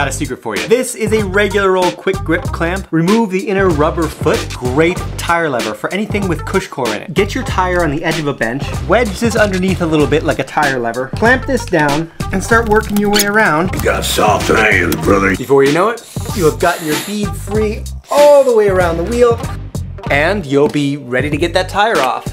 got a secret for you. This is a regular old quick grip clamp. Remove the inner rubber foot. Great tire lever for anything with CushCore in it. Get your tire on the edge of a bench. Wedge this underneath a little bit like a tire lever. Clamp this down and start working your way around. You got soft hands, brother. Before you know it, you have gotten your bead free all the way around the wheel and you'll be ready to get that tire off.